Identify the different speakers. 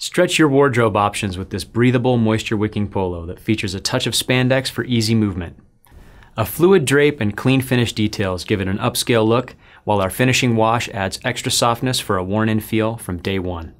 Speaker 1: Stretch your wardrobe options with this breathable, moisture wicking polo that features a touch of spandex for easy movement. A fluid drape and clean finish details give it an upscale look, while our finishing wash adds extra softness for a worn in feel from day one.